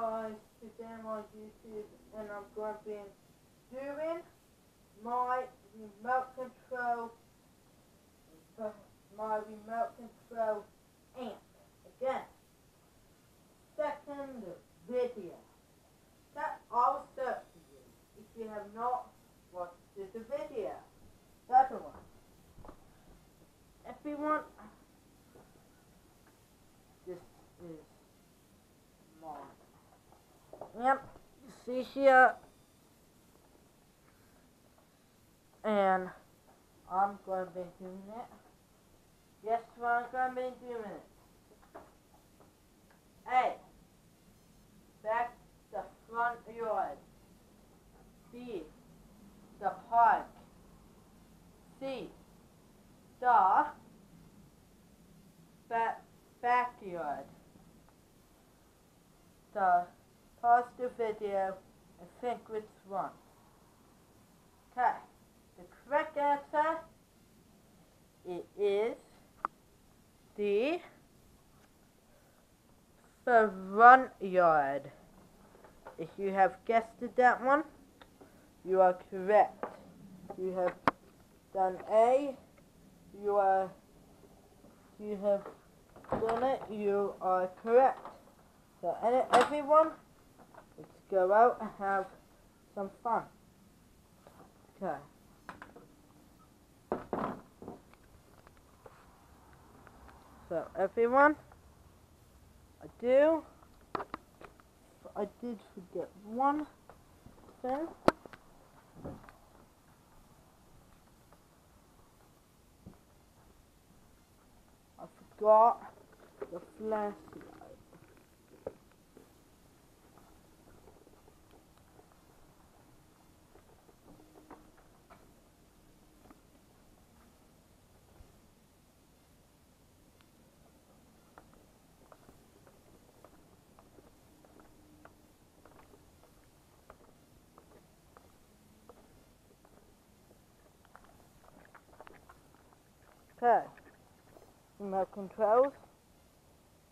guys, today I'm on YouTube and I'm going to be doing my remote control, my remote control amp again. Second video. That I'll start for you if you have not watched this video. The other one. Everyone, this is. Yep, see here. Uh, and I'm going to be doing it. Yes, I'm going to be doing it. Back the front yard. B. The park. C. The back backyard. The pause the video and think which one. Okay. The correct answer it is the front yard. If you have guessed that one, you are correct. You have done A. You are you have done it. You are correct. So everyone, go out and have some fun. Okay. So everyone, I do, I did forget one thing. I forgot the flashlight. Okay. Remote controls.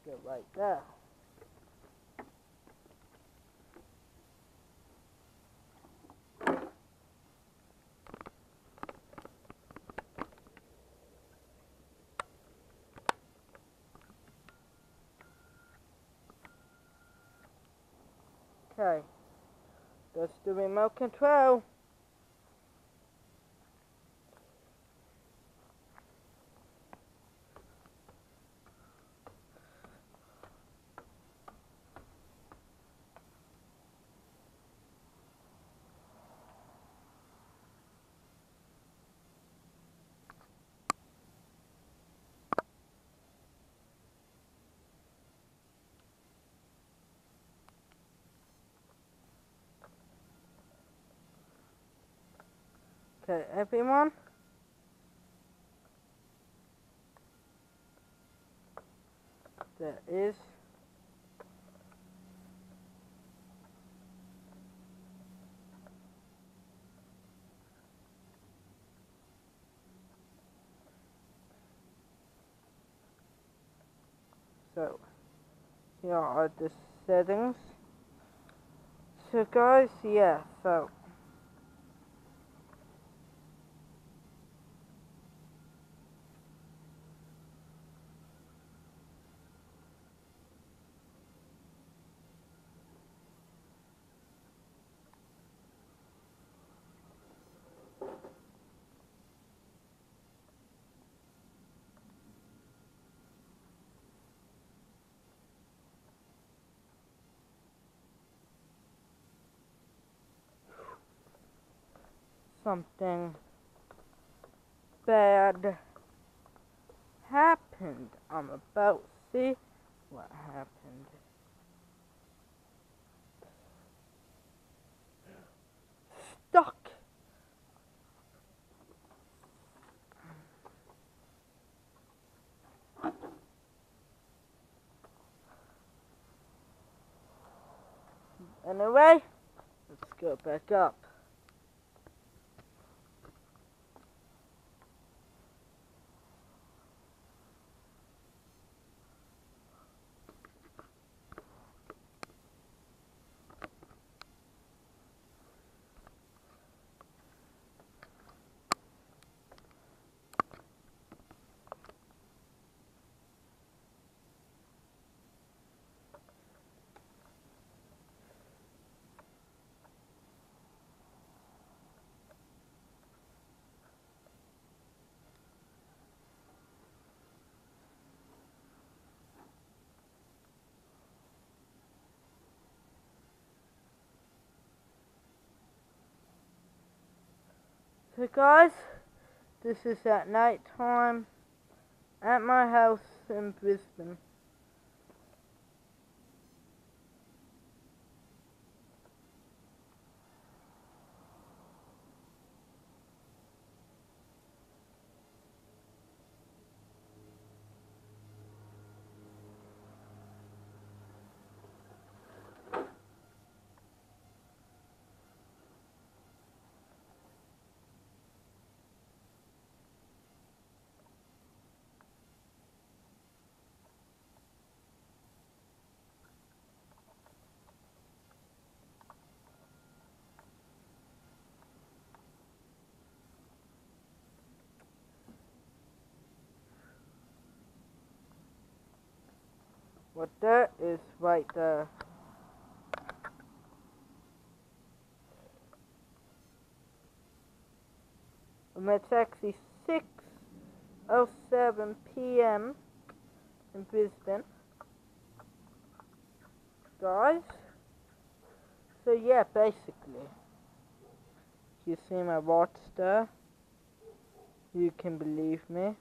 Go right there. Okay. That's the remote control. Okay, everyone. There is So, here are the settings. So guys, yeah, so something bad happened. I'm about to see what happened. Stuck. Anyway, let's go back up. So guys, this is at night time at my house in Brisbane. What that is right there. And it's actually 6.07 p.m. in Brisbane. Guys. So yeah, basically. You see my watch there? You can believe me.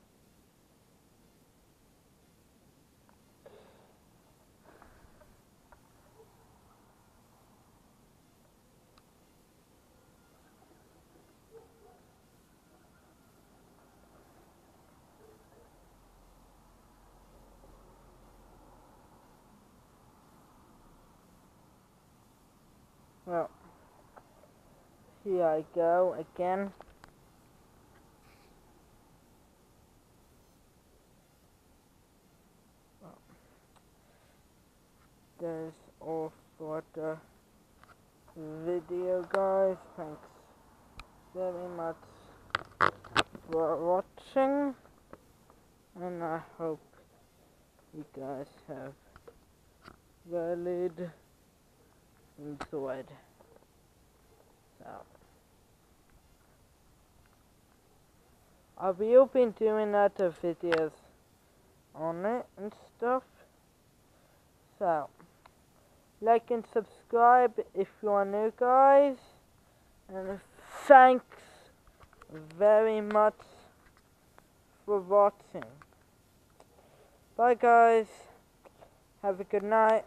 Here I go again. There's all for the video guys. Thanks very much for watching and I hope you guys have valid enjoyed. So I will be doing other videos on it and stuff. So like and subscribe if you are new guys. And thanks very much for watching. Bye guys. Have a good night.